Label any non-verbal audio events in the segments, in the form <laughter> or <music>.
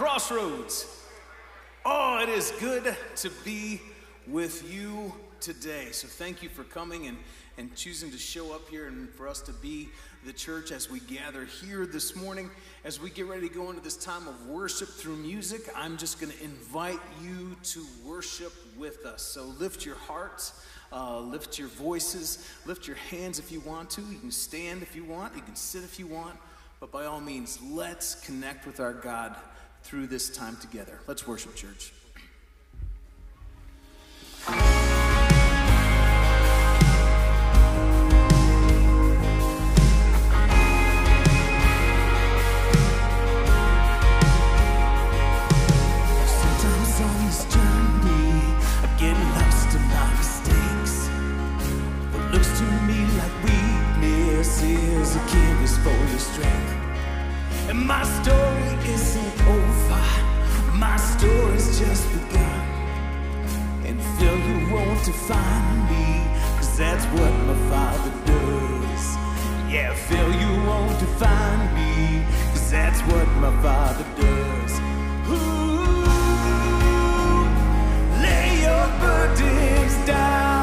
Crossroads. Oh, it is good to be with you today. So thank you for coming and, and choosing to show up here and for us to be the church as we gather here this morning. As we get ready to go into this time of worship through music, I'm just going to invite you to worship with us. So lift your hearts. Uh, lift your voices, lift your hands if you want to. You can stand if you want, you can sit if you want. But by all means, let's connect with our God through this time together. Let's worship, church. Is a canvas for your strength. And my story isn't over, story's just begun. And failure won't define me, cause that's what my father does. Yeah, Phil, you won't define me, cause that's what my father does. Ooh, lay your burdens down.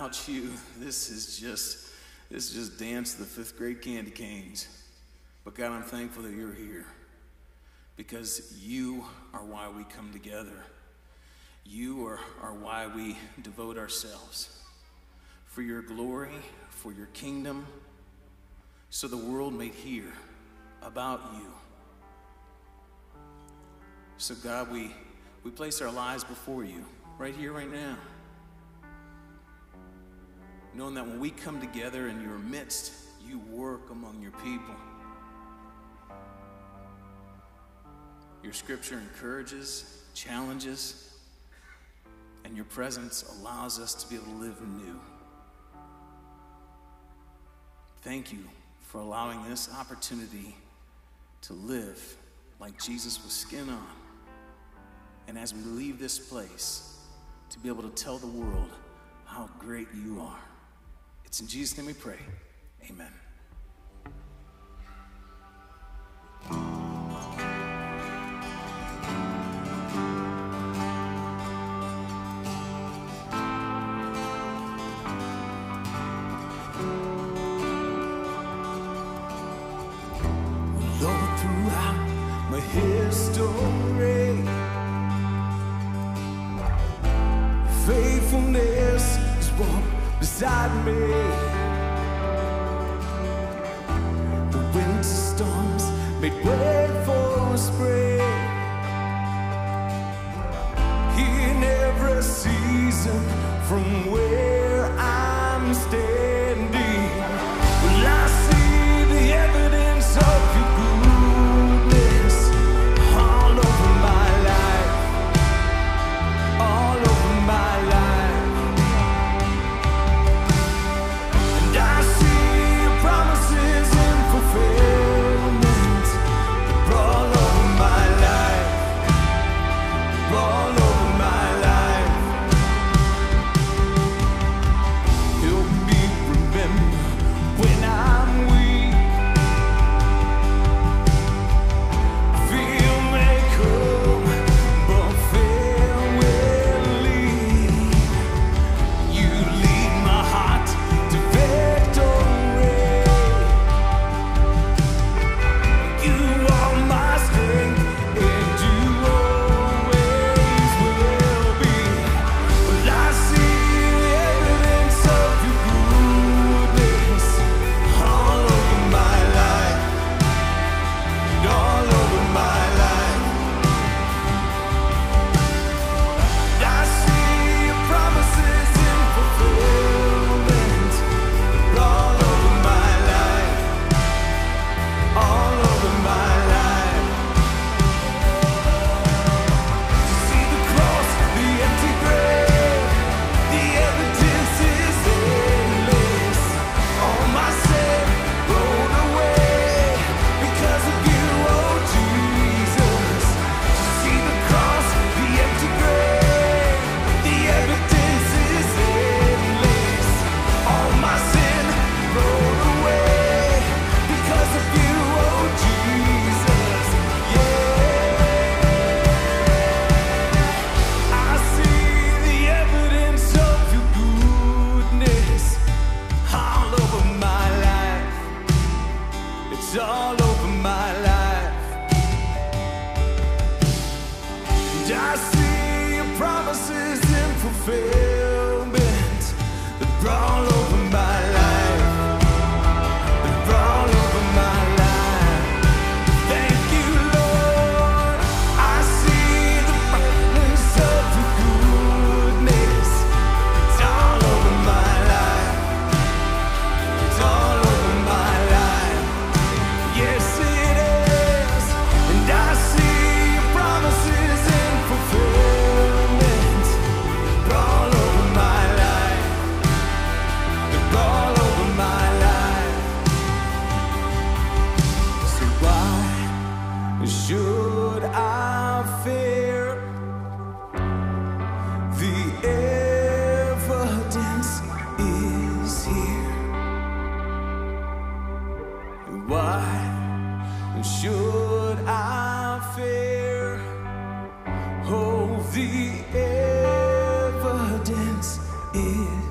You, <laughs> this is just this is just dance the fifth grade candy canes. But God, I'm thankful that you're here because you are why we come together. You are, are why we devote ourselves for your glory, for your kingdom, so the world may hear about you. So, God, we, we place our lives before you right here, right now. Knowing that when we come together in your midst, you work among your people. Your scripture encourages, challenges, and your presence allows us to be able to live new. Thank you for allowing this opportunity to live like Jesus was skin on. And as we leave this place, to be able to tell the world how great you are. It's in Jesus' name we pray. Amen.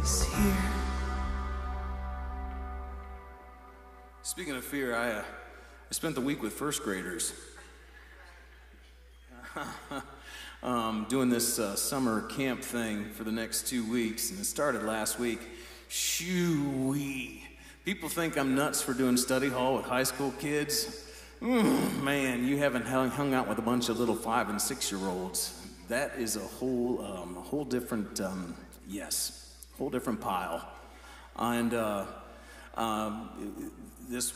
Is here. Speaking of fear, I, uh, I spent the week with first graders. <laughs> um, doing this uh, summer camp thing for the next two weeks, and it started last week. Shoo-wee. People think I'm nuts for doing study hall with high school kids. Mm, man, you haven't hung out with a bunch of little five and six year olds. That is a whole, um, a whole different, um, yes, whole different pile. And uh, um, this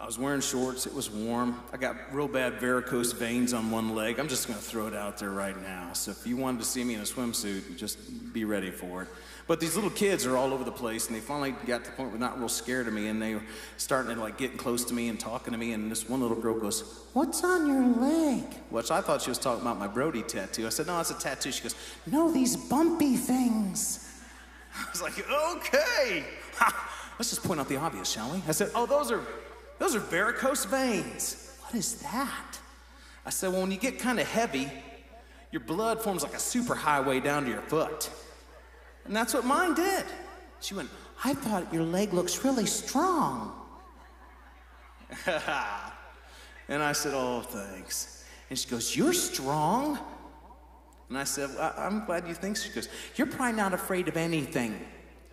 I was wearing shorts, it was warm. I got real bad varicose veins on one leg. I'm just gonna throw it out there right now. So if you wanted to see me in a swimsuit, just be ready for it. But these little kids are all over the place, and they finally got to the point where they're not real scared of me, and they were starting to like getting close to me and talking to me. And this one little girl goes, "What's on your leg?" Which I thought she was talking about my Brody tattoo. I said, "No, it's a tattoo." She goes, "No, these bumpy things." I was like, "Okay, let's just point out the obvious, shall we?" I said, "Oh, those are." Those are varicose veins. What is that? I said, Well, when you get kind of heavy, your blood forms like a superhighway down to your foot. And that's what mine did. She went, I thought your leg looks really strong. <laughs> and I said, Oh, thanks. And she goes, You're strong? And I said, well, I'm glad you think so. She goes, You're probably not afraid of anything.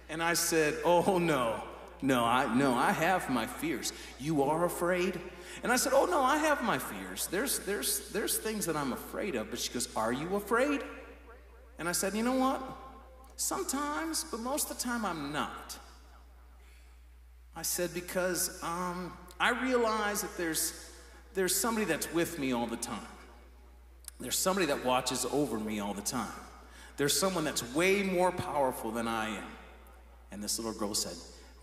And I said, Oh, no. No, I no, I have my fears. You are afraid? And I said, Oh no, I have my fears. There's there's there's things that I'm afraid of. But she goes, Are you afraid? And I said, You know what? Sometimes, but most of the time I'm not. I said, because um, I realize that there's there's somebody that's with me all the time. There's somebody that watches over me all the time. There's someone that's way more powerful than I am. And this little girl said,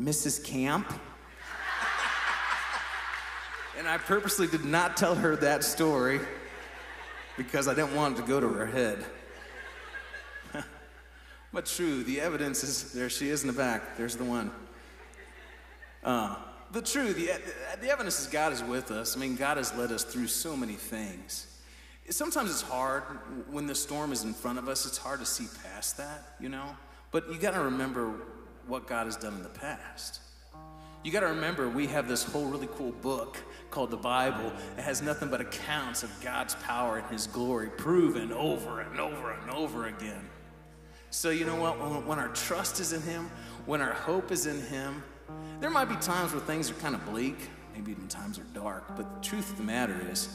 Mrs. Camp. <laughs> and I purposely did not tell her that story because I didn't want it to go to her head. <laughs> but true, the evidence is there she is in the back. There's the one. Uh, the true, the, the evidence is God is with us. I mean, God has led us through so many things. Sometimes it's hard when the storm is in front of us, it's hard to see past that, you know? But you got to remember what God has done in the past. You got to remember, we have this whole really cool book called the Bible. It has nothing but accounts of God's power and His glory proven over and over and over again. So, you know what? When, when our trust is in Him, when our hope is in Him, there might be times where things are kind of bleak, maybe even times are dark, but the truth of the matter is,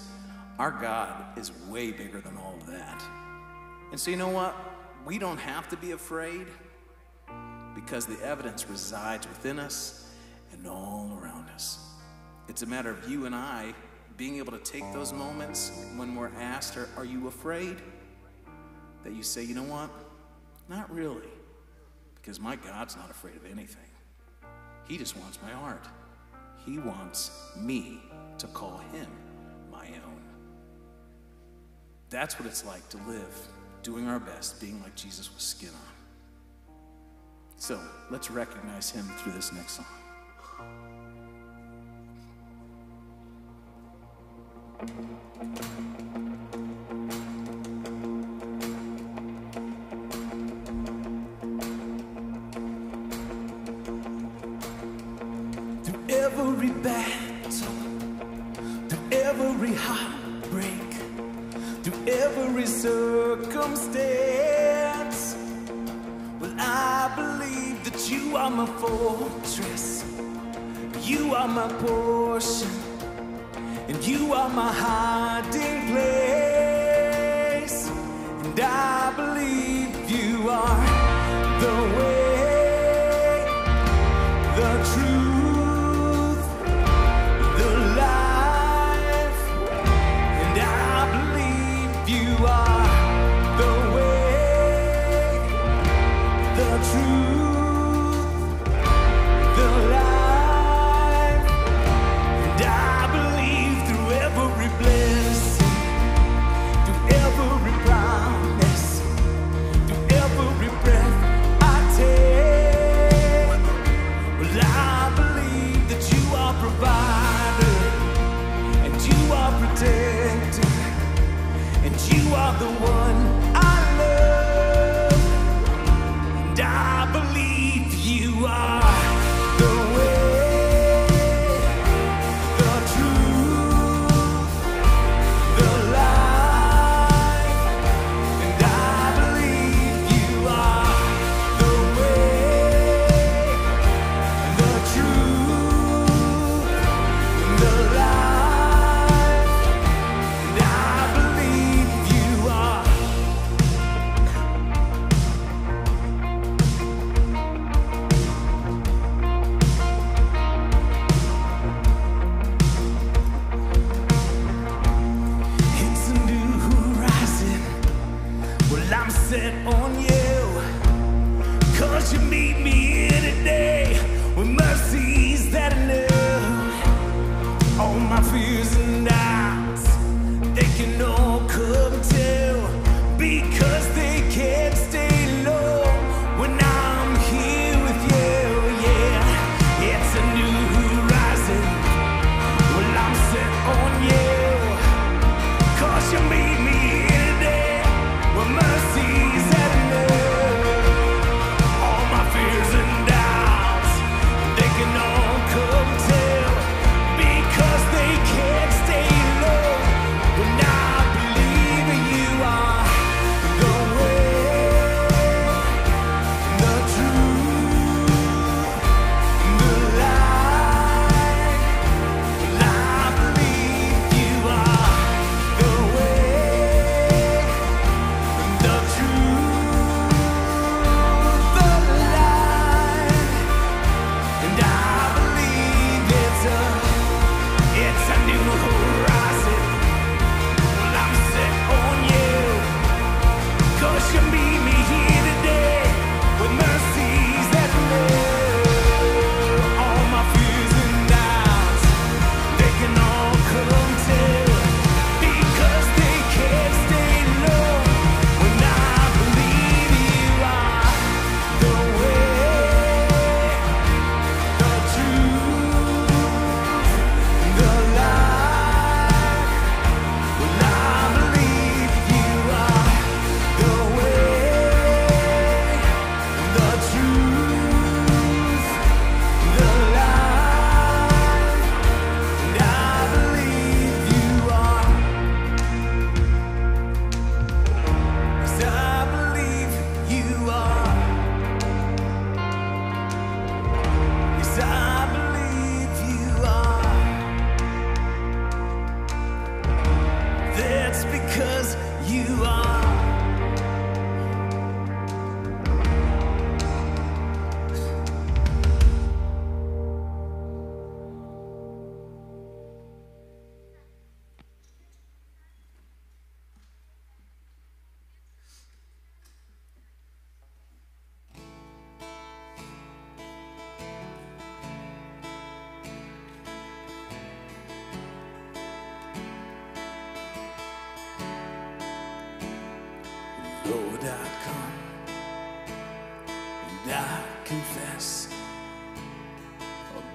our God is way bigger than all of that. And so, you know what? We don't have to be afraid because the evidence resides within us and all around us. It's a matter of you and I being able to take those moments when we're asked, Are, are you afraid? That you say, You know what? Not really. Because my God's not afraid of anything. He just wants my heart. He wants me to call him. That's what it's like to live, doing our best, being like Jesus with skin on. So let's recognize him through this next song. Through every battle, through every through every circumstance, well, I believe that you are my fortress, you are my portion, and you are my hiding place. Lord, I come and I confess,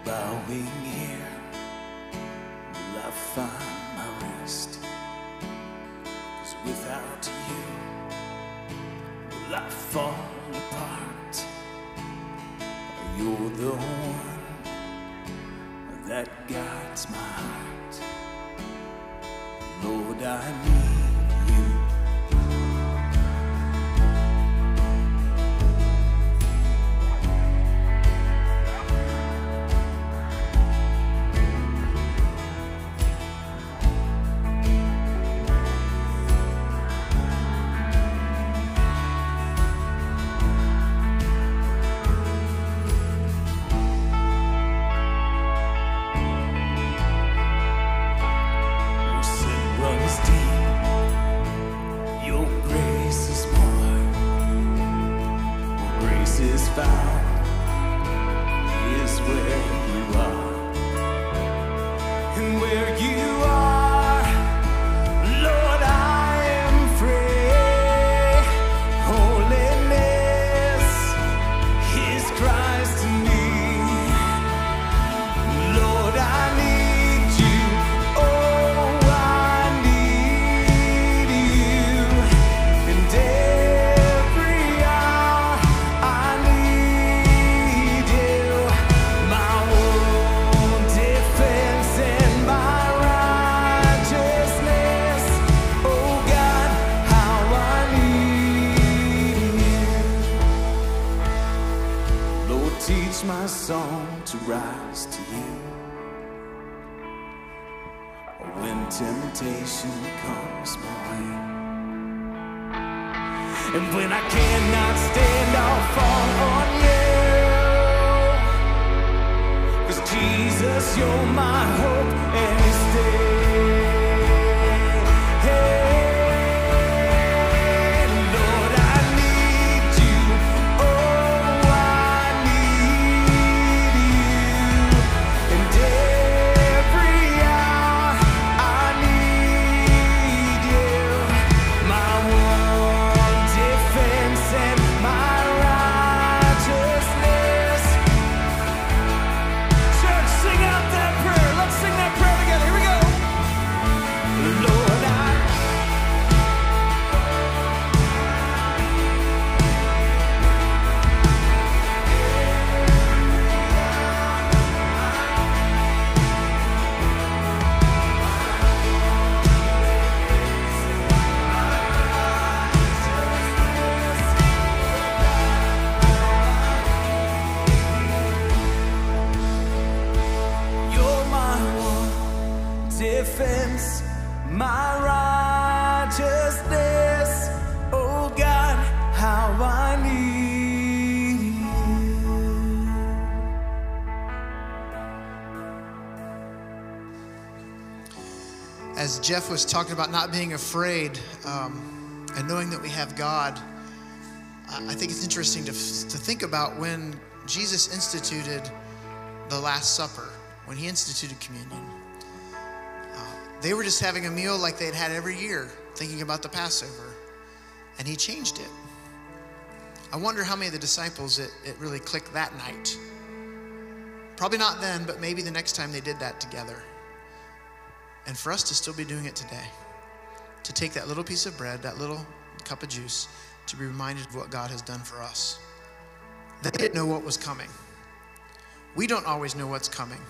bowing here. Will I find When temptation comes my way. And when I cannot stand, I'll fall on you. Cause Jesus, you're my hope Jeff was talking about not being afraid um, and knowing that we have God, I think it's interesting to, to think about when Jesus instituted the Last Supper, when he instituted communion. Uh, they were just having a meal like they'd had every year, thinking about the Passover, and he changed it. I wonder how many of the disciples it, it really clicked that night. Probably not then, but maybe the next time they did that together and for us to still be doing it today. To take that little piece of bread, that little cup of juice, to be reminded of what God has done for us. They didn't know what was coming. We don't always know what's coming,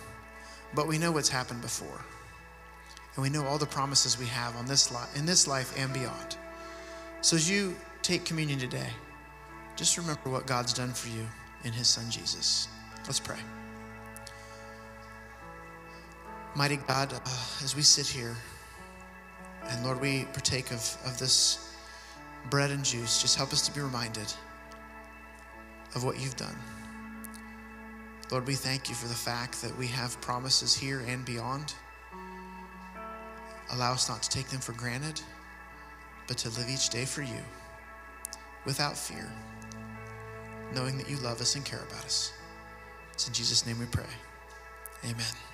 but we know what's happened before. And we know all the promises we have on this li- in this life and beyond. So as you take communion today, just remember what God's done for you in his son Jesus. Let's pray. Mighty God, uh, as we sit here, and Lord, we partake of, of this bread and juice, just help us to be reminded of what you've done. Lord, we thank you for the fact that we have promises here and beyond. Allow us not to take them for granted, but to live each day for you without fear, knowing that you love us and care about us. It's in Jesus' name we pray. Amen.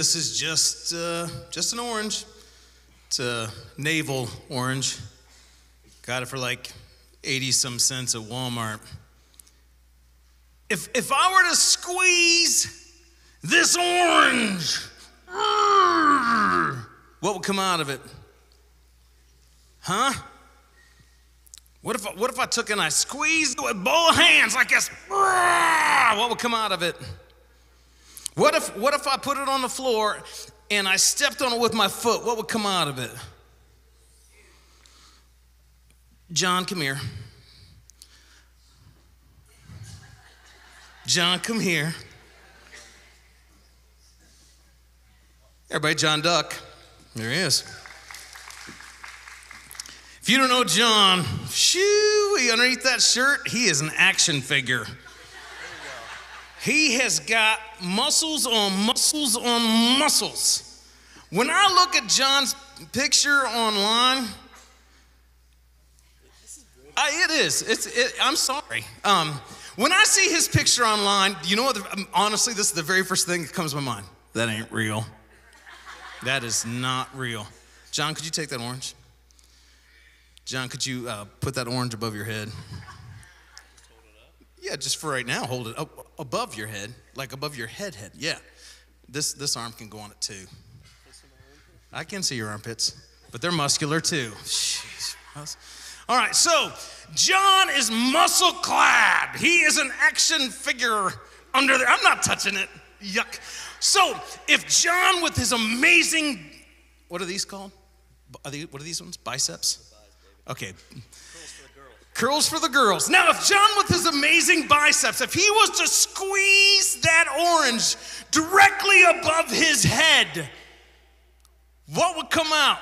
This is just uh, just an orange. It's a navel orange. Got it for like 80 some cents at Walmart. If if I were to squeeze this orange, what would come out of it? Huh? What if, what if I took and I squeezed it with both hands like this? What would come out of it? What if, what if I put it on the floor and I stepped on it with my foot? What would come out of it? John, come here. John, come here. Everybody, John Duck. There he is. If you don't know John, shoo, underneath that shirt, he is an action figure. He has got muscles on muscles on muscles. When I look at John's picture online, I, it is. It's. It, I'm sorry. Um, when I see his picture online, you know what? the- um, honestly, this is the very first thing that comes to my mind. That ain't real. That is not real. John, could you take that orange? John, could you uh, put that orange above your head? Yeah, just for right now, hold it up above your head, like above your head, head. Yeah, this this arm can go on it too. I can see your armpits, but they're muscular too. Jeez. All right, so John is muscle clad. He is an action figure under there. I'm not touching it. Yuck. So if John, with his amazing, what are these called? Are they, what are these ones? Biceps? Okay. Curls for the girls. Now, if John, with his amazing biceps, if he was to squeeze that orange directly above his head, what would come out?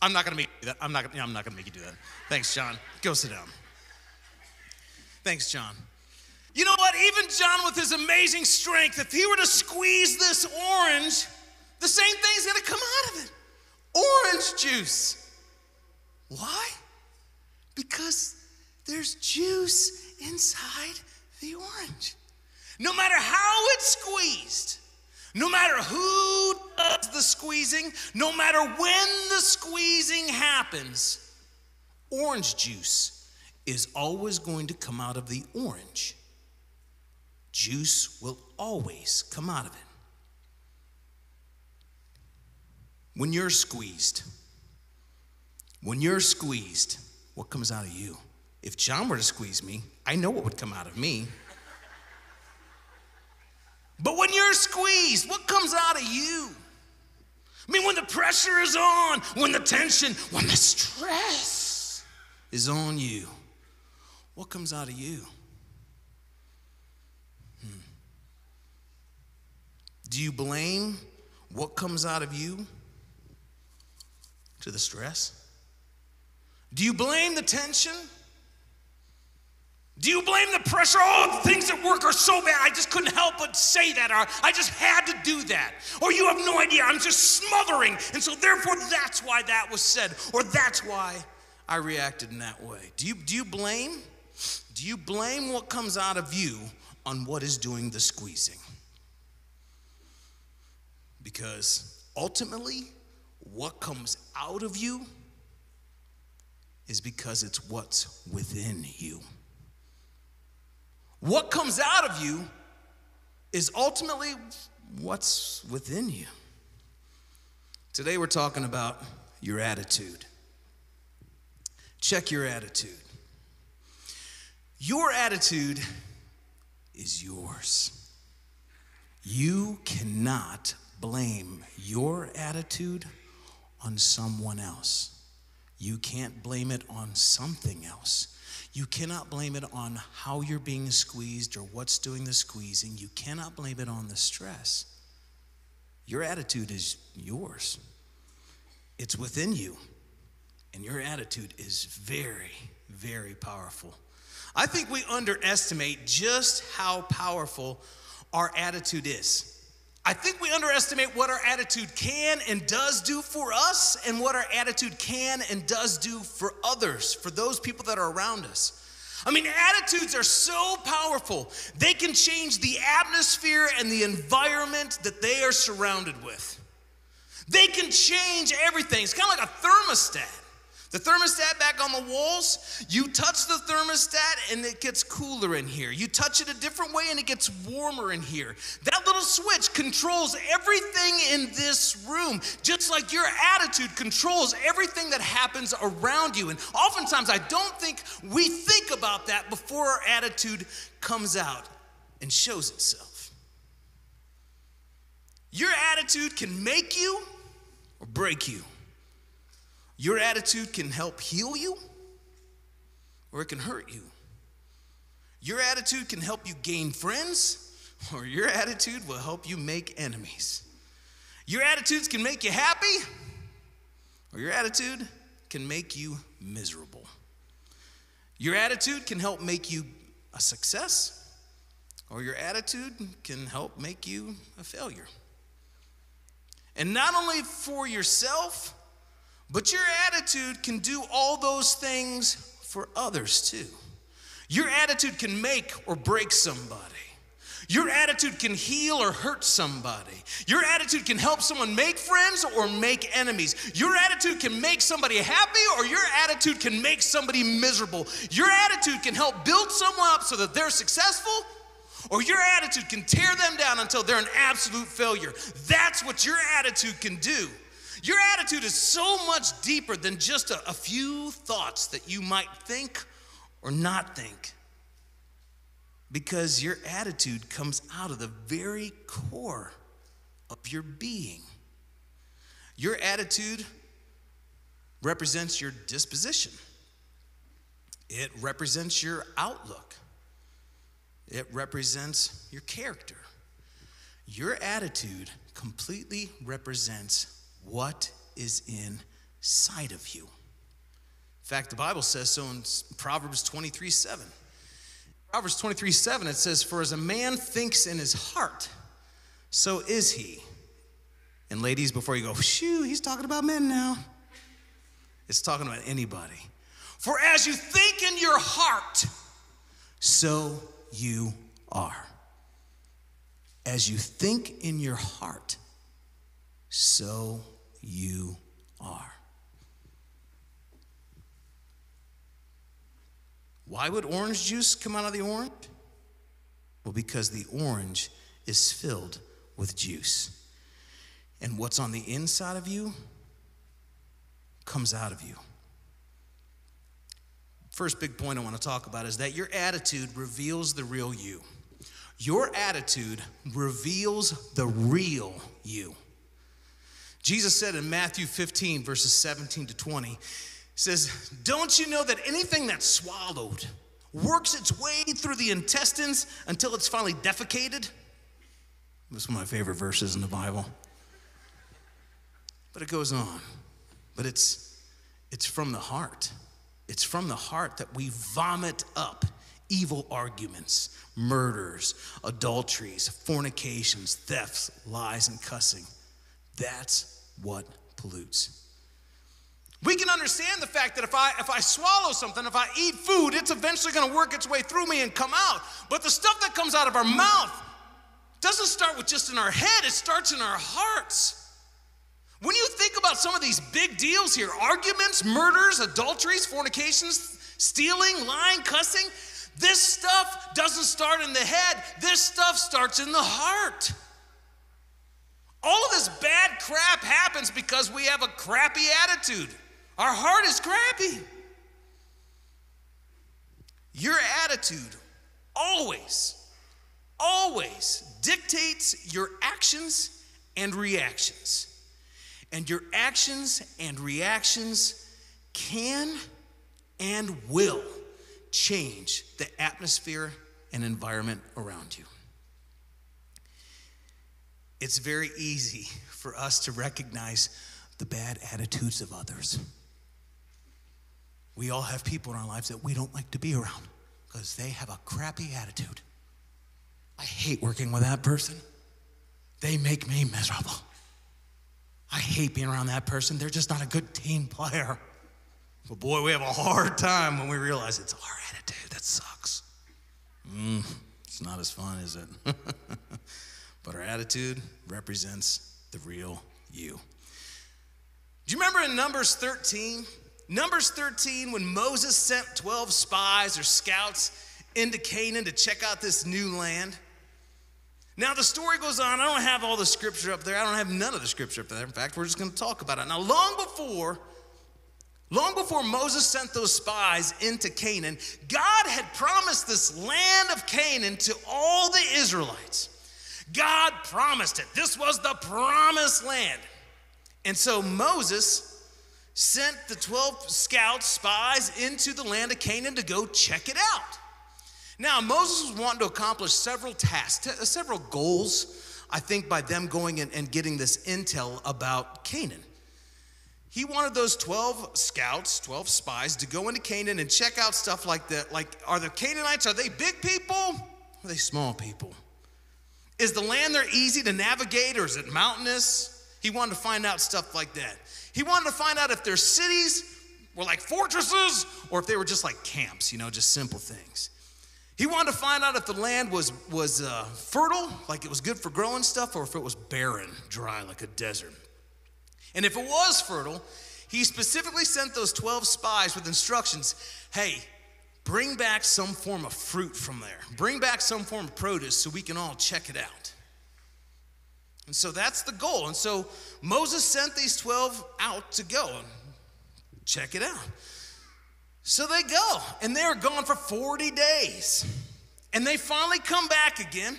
I'm not gonna make you do that. I'm not I'm not gonna make you do that. Thanks, John. Go sit down. Thanks, John. You know what? Even John, with his amazing strength, if he were to squeeze this orange, the same thing's gonna come out of it orange juice. Why? Because there's juice inside the orange. No matter how it's squeezed, no matter who does the squeezing, no matter when the squeezing happens, orange juice is always going to come out of the orange. Juice will always come out of it. When you're squeezed, when you're squeezed, what comes out of you? If John were to squeeze me, I know what would come out of me. But when you're squeezed, what comes out of you? I mean, when the pressure is on, when the tension, when the stress is on you, what comes out of you? Hmm. Do you blame what comes out of you to the stress? Do you blame the tension? Do you blame the pressure? Oh, the things at work are so bad. I just couldn't help but say that. Or I just had to do that. Or you have no idea. I'm just smothering. And so, therefore, that's why that was said. Or that's why I reacted in that way. Do you, do you blame? Do you blame what comes out of you on what is doing the squeezing? Because ultimately, what comes out of you is because it's what's within you. What comes out of you is ultimately what's within you. Today we're talking about your attitude. Check your attitude. Your attitude is yours. You cannot blame your attitude on someone else. You can't blame it on something else. You cannot blame it on how you're being squeezed or what's doing the squeezing. You cannot blame it on the stress. Your attitude is yours, it's within you. And your attitude is very, very powerful. I think we underestimate just how powerful our attitude is. I think we underestimate what our attitude can and does do for us and what our attitude can and does do for others, for those people that are around us. I mean, attitudes are so powerful, they can change the atmosphere and the environment that they are surrounded with. They can change everything. It's kind of like a thermostat. The thermostat back on the walls, you touch the thermostat and it gets cooler in here. You touch it a different way and it gets warmer in here. That little switch controls everything in this room, just like your attitude controls everything that happens around you. And oftentimes, I don't think we think about that before our attitude comes out and shows itself. Your attitude can make you or break you. Your attitude can help heal you or it can hurt you. Your attitude can help you gain friends or your attitude will help you make enemies. Your attitudes can make you happy or your attitude can make you miserable. Your attitude can help make you a success or your attitude can help make you a failure. And not only for yourself, but your attitude can do all those things for others too. Your attitude can make or break somebody. Your attitude can heal or hurt somebody. Your attitude can help someone make friends or make enemies. Your attitude can make somebody happy or your attitude can make somebody miserable. Your attitude can help build someone up so that they're successful or your attitude can tear them down until they're an absolute failure. That's what your attitude can do. Your attitude is so much deeper than just a, a few thoughts that you might think or not think. Because your attitude comes out of the very core of your being. Your attitude represents your disposition, it represents your outlook, it represents your character. Your attitude completely represents what is inside of you. In fact, the Bible says so in Proverbs 23 7. Proverbs 23 7, it says, For as a man thinks in his heart, so is he. And ladies, before you go, shoo, he's talking about men now. It's talking about anybody. For as you think in your heart, so you are. As you think in your heart, so you are. Why would orange juice come out of the orange? Well, because the orange is filled with juice. And what's on the inside of you comes out of you. First big point I want to talk about is that your attitude reveals the real you. Your attitude reveals the real you. Jesus said in Matthew 15, verses 17 to 20, says, Don't you know that anything that's swallowed works its way through the intestines until it's finally defecated? This is one of my favorite verses in the Bible. But it goes on. But it's it's from the heart. It's from the heart that we vomit up evil arguments, murders, adulteries, fornications, thefts, lies, and cussing. That's what pollutes. We can understand the fact that if I if I swallow something, if I eat food, it's eventually going to work its way through me and come out. But the stuff that comes out of our mouth doesn't start with just in our head, it starts in our hearts. When you think about some of these big deals here, arguments, murders, adulteries, fornications, stealing, lying, cussing, this stuff doesn't start in the head. This stuff starts in the heart. All of this bad crap happens happens because we have a crappy attitude. Our heart is crappy. Your attitude always, always dictates your actions and reactions. And your actions and reactions can and will change the atmosphere and environment around you. It's very easy for us to recognize the bad attitudes of others. We all have people in our lives that we don't like to be around because they have a crappy attitude. I hate working with that person. They make me miserable. I hate being around that person. They're just not a good team player. But boy, we have a hard time when we realize it's our attitude that sucks. Mm, it's not as fun, is it? <laughs> but our attitude represents the real you. Do you remember in Numbers 13? Numbers 13, when Moses sent 12 spies or scouts into Canaan to check out this new land. Now, the story goes on. I don't have all the scripture up there. I don't have none of the scripture up there. In fact, we're just going to talk about it. Now, long before, long before Moses sent those spies into Canaan, God had promised this land of Canaan to all the Israelites. God promised it. This was the promised land. And so Moses sent the 12 scouts, spies, into the land of Canaan to go check it out. Now, Moses was wanting to accomplish several tasks, uh, several goals, I think, by them going in and getting this intel about Canaan. He wanted those 12 scouts, 12 spies, to go into Canaan and check out stuff like that. Like, are the Canaanites, are they big people? Are they small people? Is the land there easy to navigate or is it mountainous? He wanted to find out stuff like that. He wanted to find out if their cities were like fortresses or if they were just like camps, you know, just simple things. He wanted to find out if the land was, was uh, fertile, like it was good for growing stuff, or if it was barren, dry, like a desert. And if it was fertile, he specifically sent those 12 spies with instructions hey, bring back some form of fruit from there, bring back some form of produce so we can all check it out. And so that's the goal. And so Moses sent these 12 out to go and check it out. So they go, and they're gone for 40 days. And they finally come back again,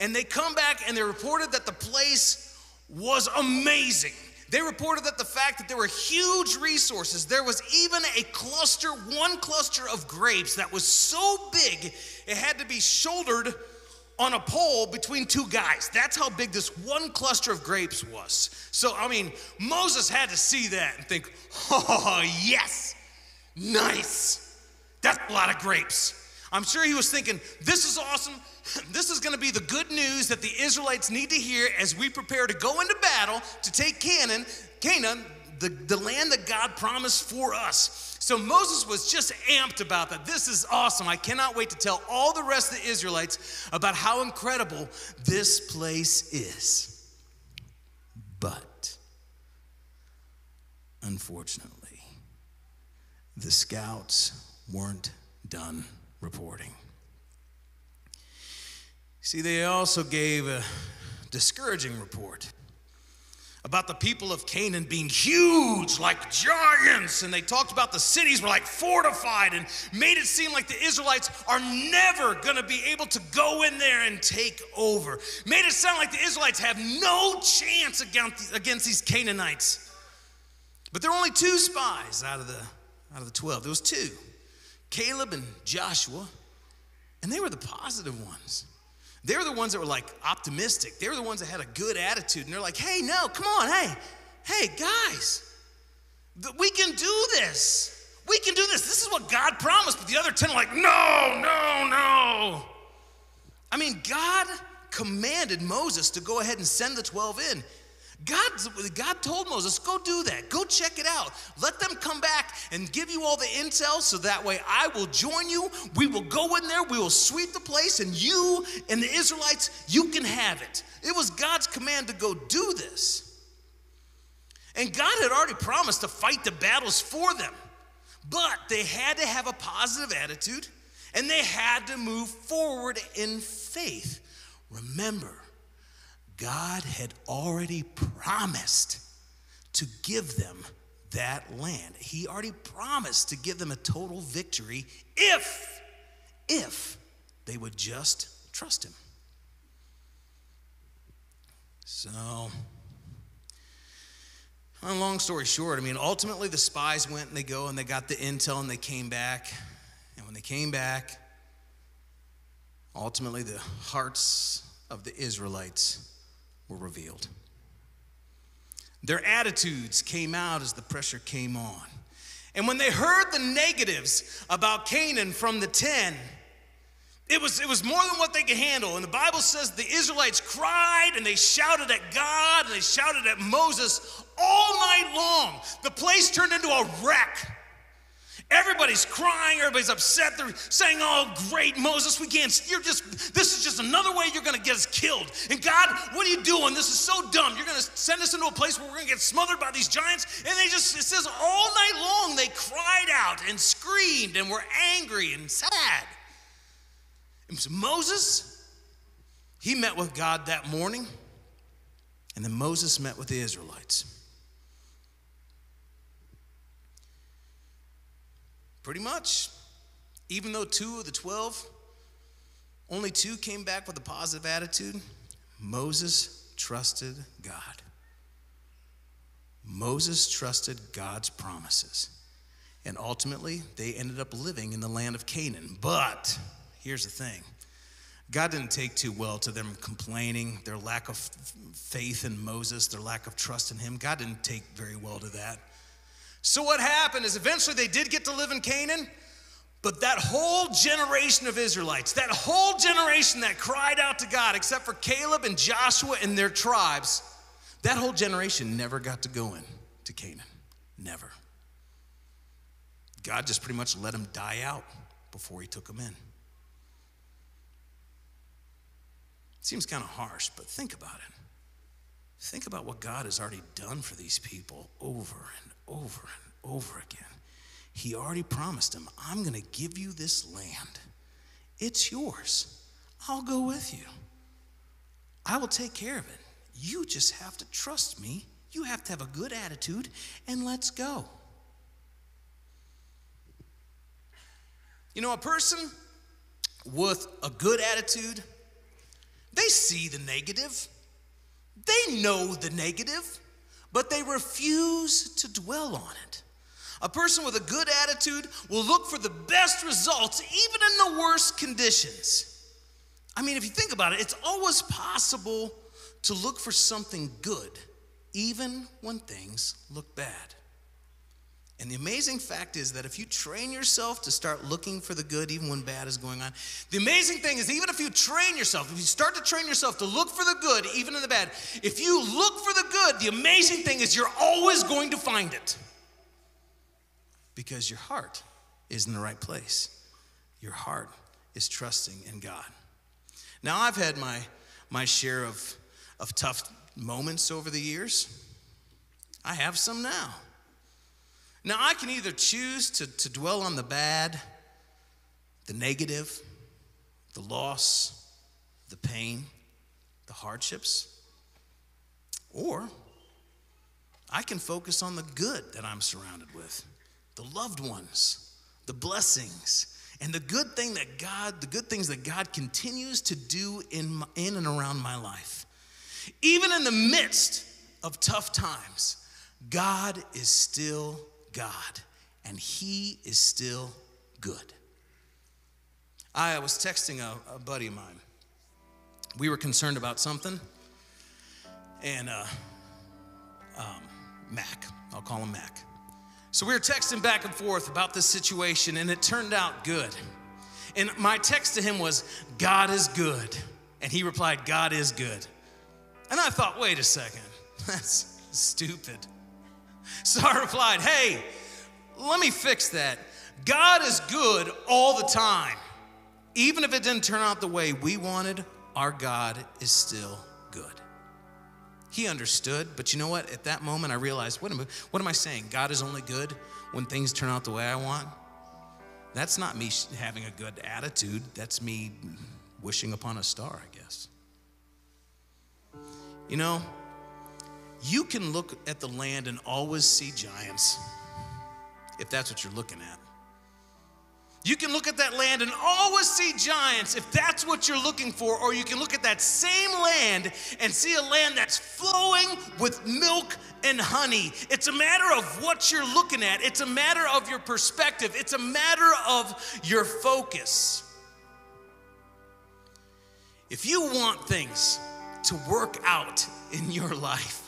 and they come back and they reported that the place was amazing. They reported that the fact that there were huge resources, there was even a cluster, one cluster of grapes that was so big it had to be shouldered on a pole between two guys. That's how big this one cluster of grapes was. So, I mean, Moses had to see that and think, <laughs> oh, yes, nice. That's a lot of grapes. I'm sure he was thinking, this is awesome. <laughs> This is going to be the good news that the Israelites need to hear as we prepare to go into battle to take Canaan, Canaan, the, the land that God promised for us. So Moses was just amped about that. This is awesome. I cannot wait to tell all the rest of the Israelites about how incredible this place is. But unfortunately, the scouts weren't done reporting. See, they also gave a discouraging report about the people of Canaan being huge, like giants. And they talked about the cities were like fortified and made it seem like the Israelites are never gonna be able to go in there and take over. Made it sound like the Israelites have no chance against, against these Canaanites. But there were only two spies out of the out of the 12. There was two. Caleb and Joshua. And they were the positive ones. They were the ones that were like optimistic. They were the ones that had a good attitude. And they're like, hey, no, come on, hey, hey, guys, we can do this. We can do this. This is what God promised. But the other 10 are like, no, no, no. I mean, God commanded Moses to go ahead and send the 12 in. God, God told Moses, go do that. Go check it out. Let them come back and give you all the intel so that way I will join you. We will go in there, we will sweep the place, and you and the Israelites, you can have it. It was God's command to go do this. And God had already promised to fight the battles for them, but they had to have a positive attitude and they had to move forward in faith. Remember, God had already promised to give them that land. He already promised to give them a total victory if, if they would just trust him. So, long story short, I mean, ultimately the spies went and they go and they got the intel and they came back. And when they came back, ultimately the hearts of the Israelites were revealed. Their attitudes came out as the pressure came on. And when they heard the negatives about Canaan from the 10, it was, it was more than what they could handle. And the Bible says the Israelites cried and they shouted at God and they shouted at Moses all night long. The place turned into a wreck. Everybody's crying, everybody's upset. They're saying, Oh, great, Moses, we can't, you're just, this is just another way you're gonna get us killed. And God, what are you doing? This is so dumb. You're gonna send us into a place where we're gonna get smothered by these giants. And they just, it says, all night long they cried out and screamed and were angry and sad. And so Moses, he met with God that morning, and then Moses met with the Israelites. Pretty much. Even though two of the 12, only two came back with a positive attitude, Moses trusted God. Moses trusted God's promises. And ultimately, they ended up living in the land of Canaan. But here's the thing God didn't take too well to them complaining, their lack of faith in Moses, their lack of trust in him. God didn't take very well to that. So, what happened is eventually they did get to live in Canaan, but that whole generation of Israelites, that whole generation that cried out to God, except for Caleb and Joshua and their tribes, that whole generation never got to go in to Canaan. Never. God just pretty much let them die out before he took them in. It Seems kind of harsh, but think about it. Think about what God has already done for these people over and over and over again. He already promised him, I'm going to give you this land. It's yours. I'll go with you. I will take care of it. You just have to trust me. You have to have a good attitude, and let's go. You know, a person with a good attitude, they see the negative, they know the negative but they refuse to dwell on it. A person with a good attitude will look for the best results, even in the worst conditions. I mean, if you think about it, it's always possible to look for something good, even when things look bad. And the amazing fact is that if you train yourself to start looking for the good even when bad is going on, the amazing thing is, even if you train yourself, if you start to train yourself to look for the good even in the bad, if you look for the good, the amazing thing is you're always going to find it because your heart is in the right place. Your heart is trusting in God. Now, I've had my, my share of, of tough moments over the years. I have some now. Now, I can either choose to, to dwell on the bad, the negative, the loss, the pain, the hardships, or I can focus on the good that I'm surrounded with, the loved ones, the blessings, and the good thing that God, the good things that God continues to do in, my, in and around my life. Even in the midst of tough times, God is still God, and He is still good. I was texting a, a buddy of mine. We were concerned about something, and uh, um, Mac, I'll call him Mac. So we were texting back and forth about this situation, and it turned out good. And my text to him was, God is good. And he replied, God is good. And I thought, wait a second, <laughs> that's stupid. So I replied, Hey, let me fix that. God is good all the time. Even if it didn't turn out the way we wanted, our God is still good. He understood, but you know what? At that moment, I realized what am, what am I saying? God is only good when things turn out the way I want? That's not me having a good attitude. That's me wishing upon a star, I guess. You know, You can look at the land and always see giants, if that's what you're looking at. You can look at that land and always see giants if that's what you're looking for, or you can look at that same land and see a land that's flowing with milk and honey. It's a matter of what you're looking at, it's a matter of your perspective, it's a matter of your focus. If you want things to work out in your <laughs> life,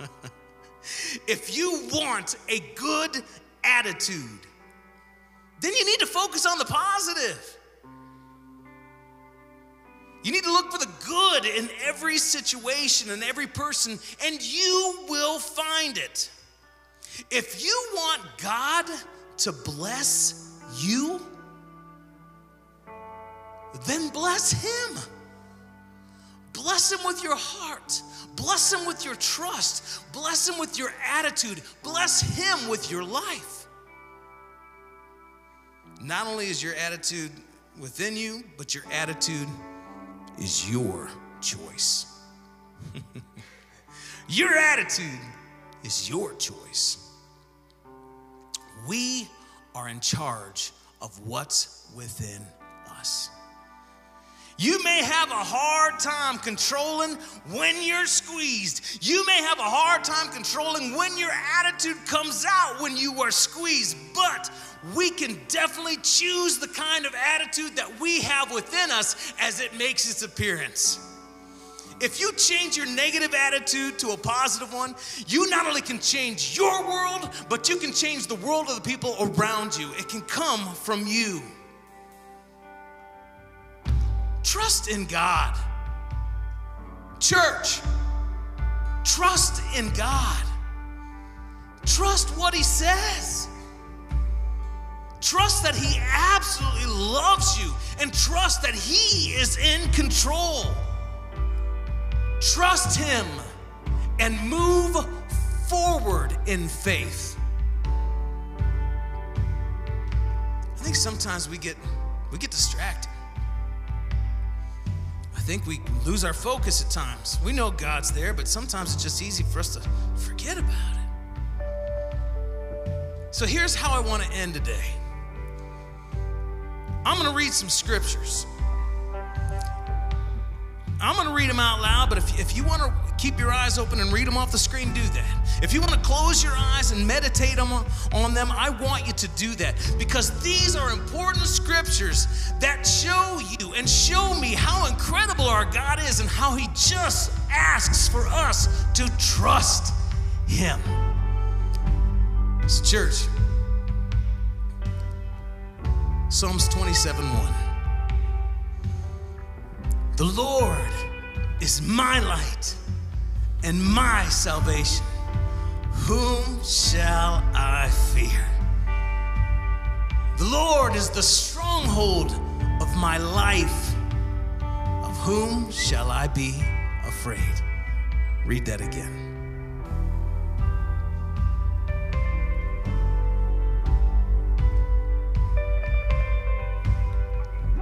<laughs> if you want a good attitude, then you need to focus on the positive. You need to look for the good in every situation and every person, and you will find it. If you want God to bless you, then bless Him. Bless Him with your heart. Bless Him with your trust. Bless Him with your attitude. Bless Him with your life. Not only is your attitude within you, but your attitude is your choice. <laughs> your attitude is your choice. We are in charge of what's within us. You may have a hard time controlling when you're squeezed. You may have a hard time controlling when your attitude comes out when you are squeezed, but we can definitely choose the kind of attitude that we have within us as it makes its appearance. If you change your negative attitude to a positive one, you not only can change your world, but you can change the world of the people around you. It can come from you. Trust in God. Church, trust in God. Trust what He says. Trust that He absolutely loves you and trust that He is in control. Trust Him and move forward in faith. I think sometimes we get we get distracted. I think we lose our focus at times. We know God's there, but sometimes it's just easy for us to forget about it. So here's how I want to end today. I'm going to read some scriptures. I'm going to read them out loud, but if, if you want to keep your eyes open and read them off the screen, do that. If you want to close your eyes and meditate on, on them, I want you to do that because these are important scriptures that show you and show me how incredible our God is and how He just asks for us to trust Him. So, church, Psalms 27 1. The Lord is my light and my salvation. Whom shall I fear? The Lord is the stronghold of my life. Of whom shall I be afraid? Read that again.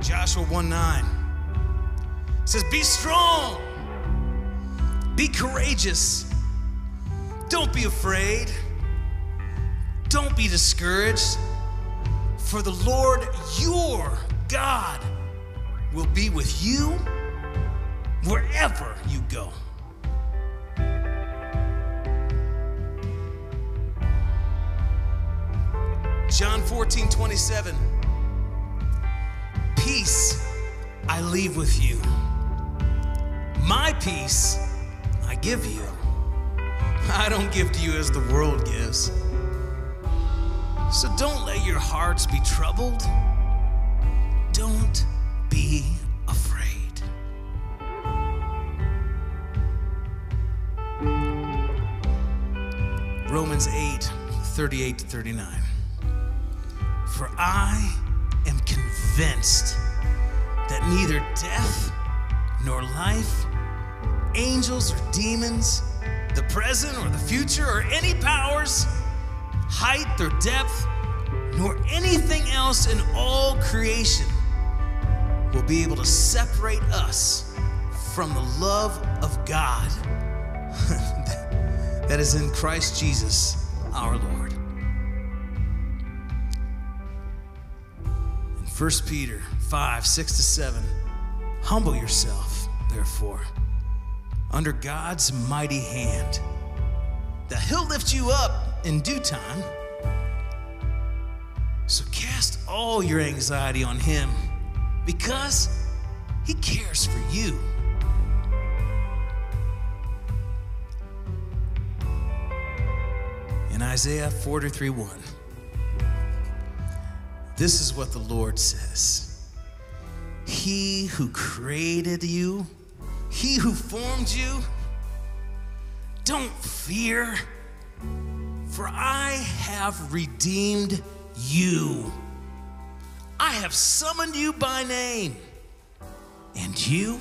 Joshua 1 9 says, Be strong, be courageous, don't be afraid, don't be discouraged, for the Lord your God will be with you wherever you go. John 14 27 peace I leave with you. My peace I give you. I don't give to you as the world gives. So don't let your hearts be troubled. Don't be afraid. Romans 8 38 to 39. For I am convinced that neither death nor life, angels or demons, the present or the future, or any powers, height or depth, nor anything else in all creation will be able to separate us from the love of God <laughs> that is in Christ Jesus our Lord. In 1 Peter 5 6 to 7, humble yourself, therefore, under God's mighty hand, that He'll lift you up in due time. So cast all your anxiety on Him because He cares for you. In Isaiah 43 1, this is what the Lord says He who created you, He who formed you, don't fear, for I have redeemed you. I have summoned you by name. And you,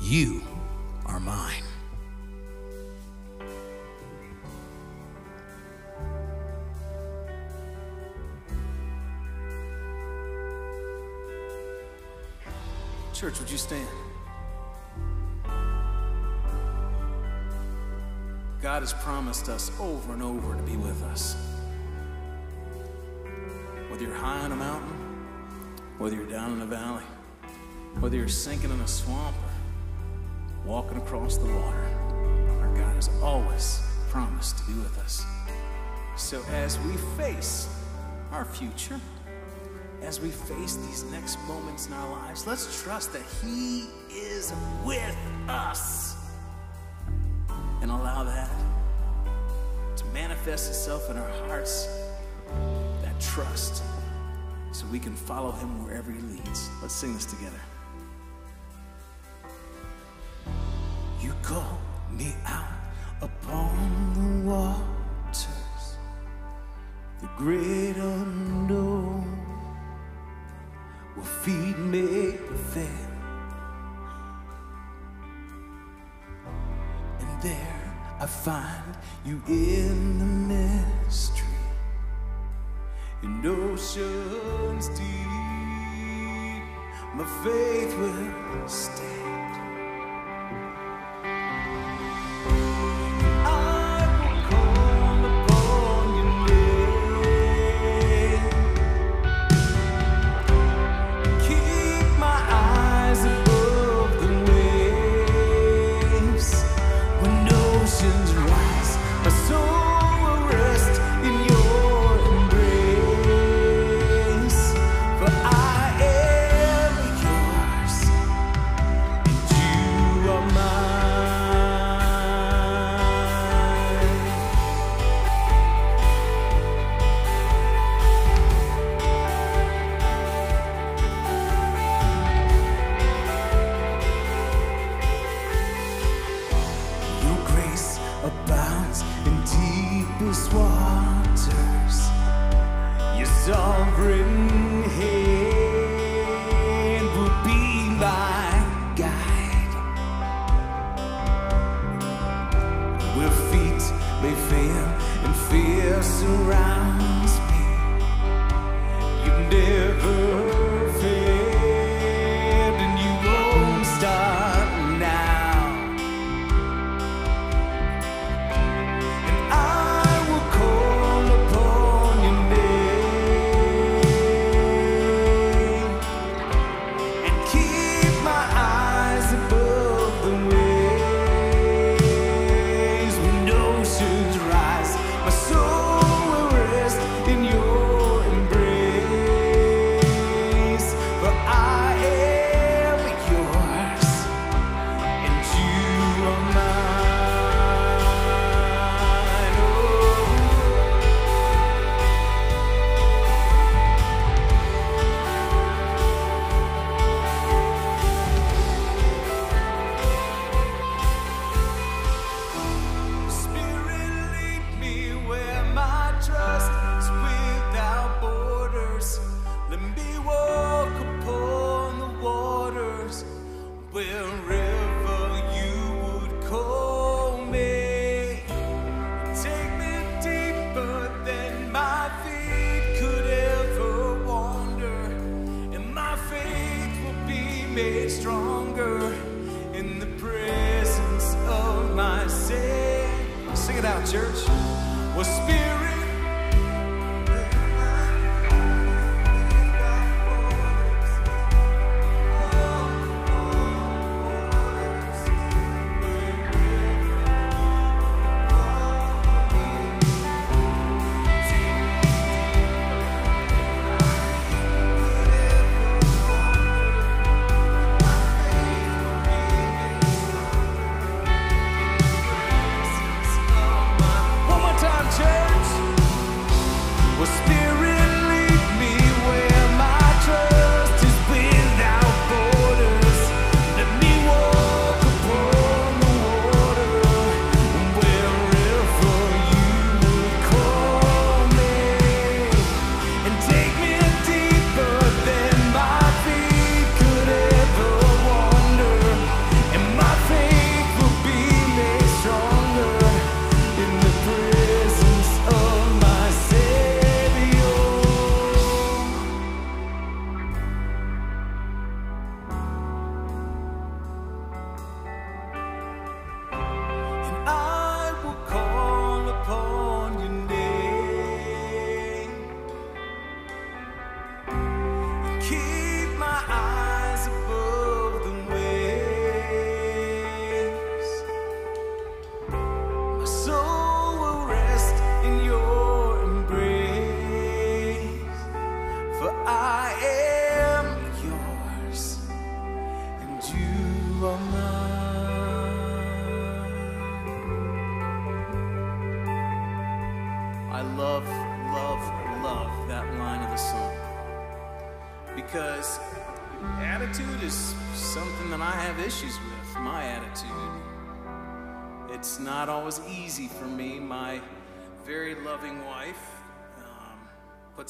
you are mine. Church, would you stand? God has promised us over and over to be with us. Whether you're high on a mountain, whether you're down in a valley, whether you're sinking in a swamp or walking across the water, our God has always promised to be with us. So as we face our future, as we face these next moments in our lives, let's trust that He is with us and allow that to manifest itself in our hearts, that trust, so we can follow Him wherever He leads. Let's sing this together. You call me out upon the waters, the great unknown find you in the mystery, in oceans deep. My faith will stand.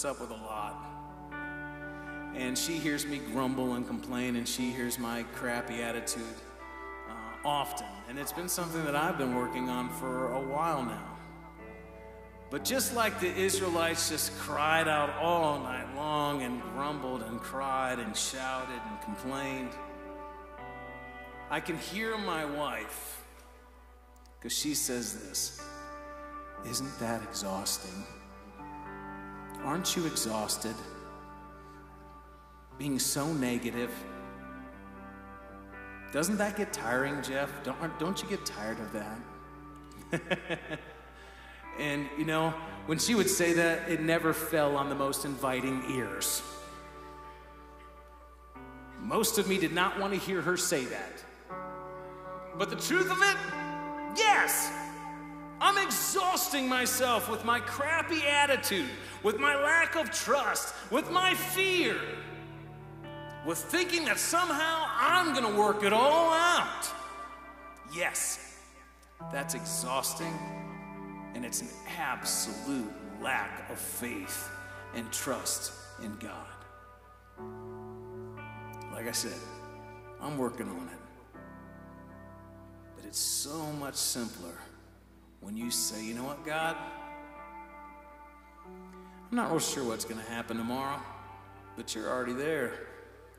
Puts up with a lot. And she hears me grumble and complain, and she hears my crappy attitude uh, often. And it's been something that I've been working on for a while now. But just like the Israelites just cried out all night long and grumbled and cried and shouted and complained, I can hear my wife because she says this Isn't that exhausting? Aren't you exhausted? Being so negative. Doesn't that get tiring, Jeff? Don't, don't you get tired of that? <laughs> And you know, when she would say that, it never fell on the most inviting ears. Most of me did not want to hear her say that. But the truth of it, yes, I'm exhausting myself with my crappy attitude, with my lack of trust, with my fear, with thinking that somehow I'm going to work it all out. Yes, that's exhausting. And it's an absolute lack of faith and trust in God. Like I said, I'm working on it. But it's so much simpler when you say, you know what, God? I'm not real sure what's going to happen tomorrow, but you're already there.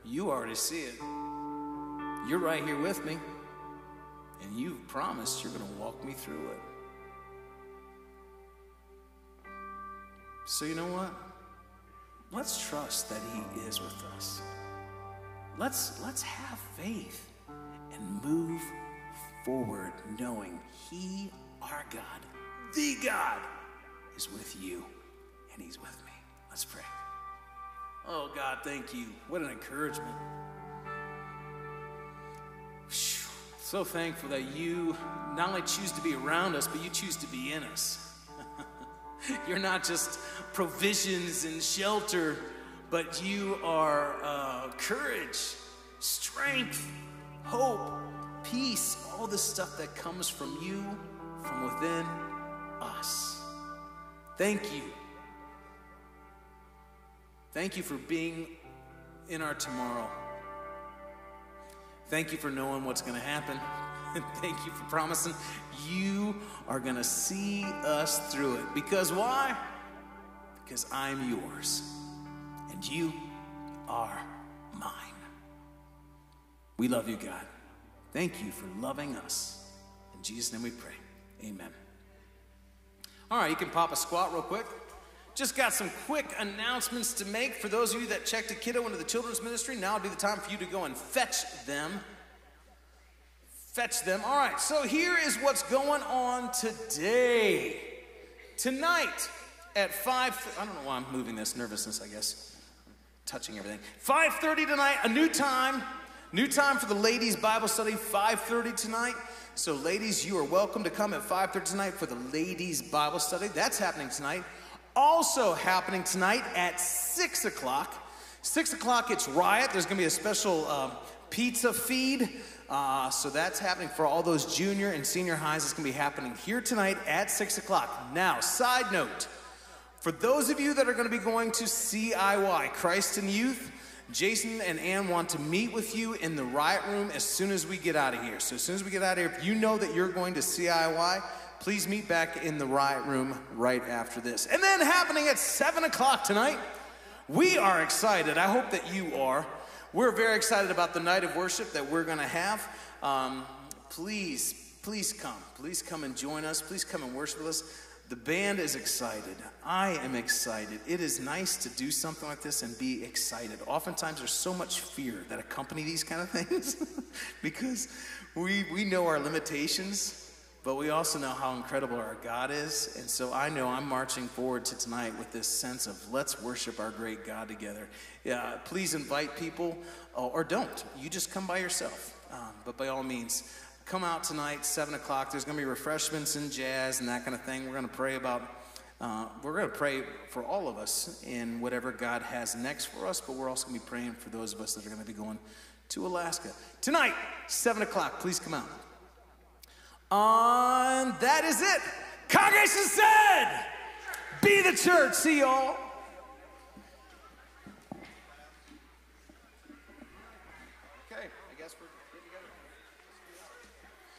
You already see it. You're right here with me. And you've promised you're going to walk me through it. So, you know what? Let's trust that He is with us. Let's, let's have faith and move forward knowing He, our God, the God, is with you and He's with me. Let's pray. Oh, God, thank you. What an encouragement. So thankful that you not only choose to be around us, but you choose to be in us. <laughs> You're not just provisions and shelter, but you are uh, courage, strength, hope, peace, all the stuff that comes from you, from within us. Thank you. Thank you for being in our tomorrow. Thank you for knowing what's going to happen. <laughs> And thank you for promising you are going to see us through it. Because why? Because I'm yours and you are mine. We love you, God. Thank you for loving us. In Jesus' name we pray. Amen. All right, you can pop a squat real quick. Just got some quick announcements to make for those of you that checked a kiddo into the children's ministry. Now would be the time for you to go and fetch them. Fetch them. All right, so here is what's going on today. Tonight at 5, I don't know why I'm moving this, nervousness, I guess. Touching everything. 5:30 tonight, a new time. New time for the ladies Bible study, 5:30 tonight. So ladies, you are welcome to come at 5:30 tonight for the ladies Bible study. That's happening tonight. Also happening tonight at 6 o'clock. 6 o'clock, it's Riot. There's going to be a special um, pizza feed. Uh, so that's happening for all those junior and senior highs. It's going to be happening here tonight at 6 o'clock. Now, side note for those of you that are going to be going to CIY, Christ in Youth, Jason and Ann want to meet with you in the riot room as soon as we get out of here. So, as soon as we get out of here, if you know that you're going to CIY, please meet back in the riot room right after this. And then happening at 7 o'clock tonight, we are excited. I hope that you are. We're very excited about the night of worship that we're going to have. Um, please, please come. Please come and join us. Please come and worship with us. The band is excited. I am excited. It is nice to do something like this and be excited. Oftentimes, there's so much fear that accompany these kind of <laughs> things because we, we know our limitations but we also know how incredible our God is. And so I know I'm marching forward to tonight with this sense of let's worship our great God together. Yeah, please invite people uh, or don't. You just come by yourself. Um, but by all means, come out tonight, 7 o'clock. There's going to be refreshments and jazz and that kind of thing. We're going to pray about. Uh, we're going to pray for all of us in whatever God has next for us, but we're also going to be praying for those of us that are going to be going to Alaska. Tonight, 7 o'clock, please come out. And that is it. Congregation said, be the church. See y'all.